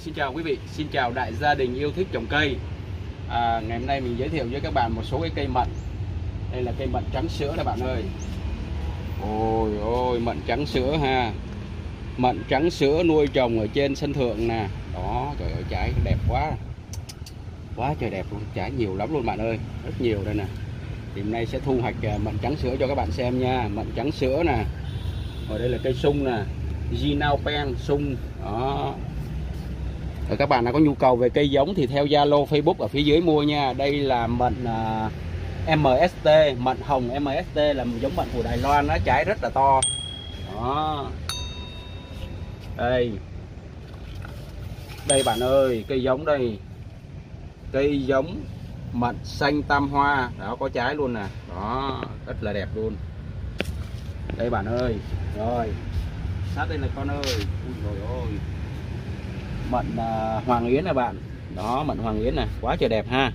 xin chào quý vị, xin chào đại gia đình yêu thích trồng cây. À, Ngày hôm nay mình giới thiệu với các bạn một số cái cây mận. Đây là cây mận trắng sữa này bạn ơi. Ôi ôi mận trắng sữa ha. Mận trắng sữa nuôi trồng ở trên sân thượng nè. Đó trời ơi trái đẹp quá. Quá trời đẹp luôn, trái nhiều lắm luôn bạn ơi. Rất nhiều đây nè. Thì hôm nay sẽ thu hoạch à, mận trắng sữa cho các bạn xem nha. Mận trắng sữa nè. Ở đây là cây sung nè. Ginao Pen sung. Đó rồi các bạn nào có nhu cầu về cây giống thì theo Zalo Facebook ở phía dưới mua nha. Đây là mận à, uh, MST mận hồng MST là một giống mận của Đài Loan nó trái rất là to. Đó. Đây. Đây bạn ơi cây giống đây. Cây giống mận xanh tam hoa. Đó có trái luôn nè. Đó rất là đẹp luôn. Đây bạn ơi. Rồi. Sát đây là con ơi. Ui rồi ôi mận uh, hoàng yến này bạn. Đó mận hoàng yến này quá trời đẹp ha.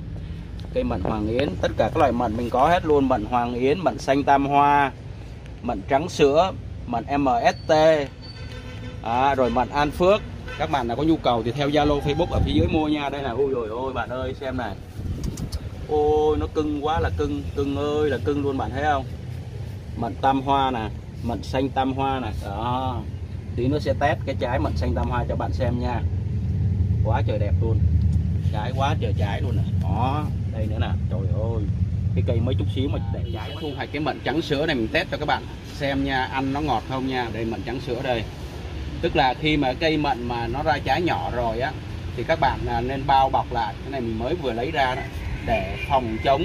Cây mận hoàng yến tất cả các loại mận mình có hết luôn. Mận hoàng yến mận xanh tam hoa mận trắng sữa mận mst à, rồi mận an phước. Các bạn nào có nhu cầu thì theo zalo facebook ở phía dưới mua nha. Đây là ôi rồi ôi bạn ơi xem này. Ôi nó cưng quá là cưng. Cưng ơi là cưng luôn bạn thấy không? Mận tam hoa nè mận xanh tam hoa nè. Đó. Tí nó sẽ test cái trái mận xanh tam hoa cho bạn xem nha quá trời đẹp luôn. Trái quá trời trái luôn nè. Đó đây nữa nè. Trời ơi. Cái cây mấy chút xíu mà đẹp trái quá. Thu hoạch cái mận trắng sữa này mình test cho các bạn xem nha ăn nó ngọt không nha. Đây mận trắng sữa đây. Tức là khi mà cây mận mà nó ra trái nhỏ rồi á thì các bạn à, nên bao bọc lại. Cái này mình mới vừa lấy ra đó để phòng chống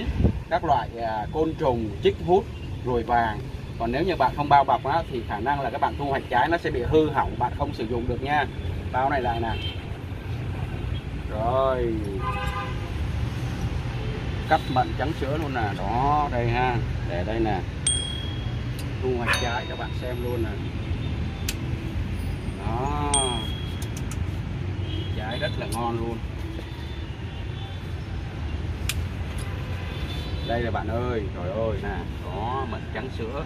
các loại à, côn trùng chích hút ruồi vàng. Còn nếu như bạn không bao bọc á, thì khả năng là các bạn thu hoạch trái nó sẽ bị hư hỏng bạn không sử dụng được nha. Bao này lại nè rồi. Cắt mận trắng sữa luôn nè. Đó, đây ha. Để đây nè. Thu hoạch trái cho bạn xem luôn nè. Đó. Trái rất là ngon luôn. Đây là bạn ơi. Trời ơi, nè. Có mận trắng sữa.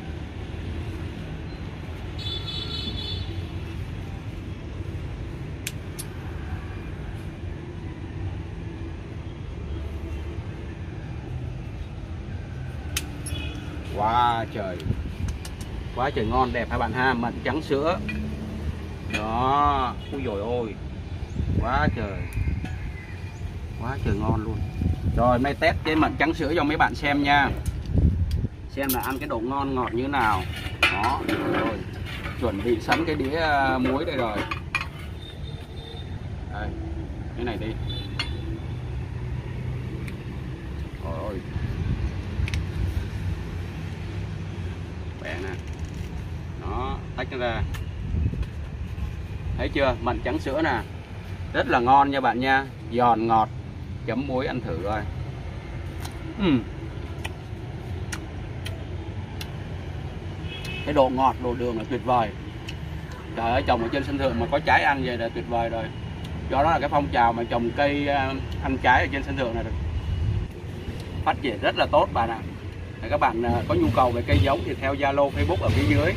Quá trời. Quá trời ngon, đẹp hai bạn ha? Mận trắng sữa. Đó, ui rồi ôi. Quá trời. Quá trời ngon luôn. Rồi mai test cái mận trắng sữa cho mấy bạn xem nha. Xem là ăn cái độ ngon ngọt như nào. Đó, rồi. Chuẩn bị sẵn cái đĩa ờ, muối đây rồi. Đây, cái này đi rồi bẻ nè. Nó tách nó ra. Thấy chưa? Mận trắng sữa nè. Rất là ngon nha bạn nha. Giòn ngọt, chấm muối ăn thử coi uhm. cái độ ngọt, độ đường là tuyệt vời. Trời ơi, trồng ở trên sân thượng mà có trái ăn vậy là tuyệt vời rồi. Do đó là cái phong trào mà trồng cây ờ, ăn trái ở trên sân thượng này được. Phát triển rất là tốt bạn ạ. à các bạn à, có nhu cầu về cây giống thì theo Zalo, Facebook ở phía dưới.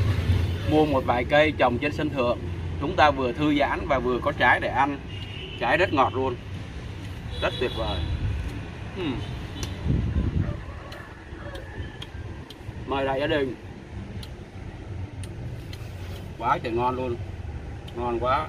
Mua một vài cây trồng trên sân thượng. Chúng ta vừa thư giãn và vừa có trái để ăn. Trái rất ngọt luôn. Rất tuyệt vời. Uhm. mời đại gia đình. Quá trời ngon luôn. Ngon quá.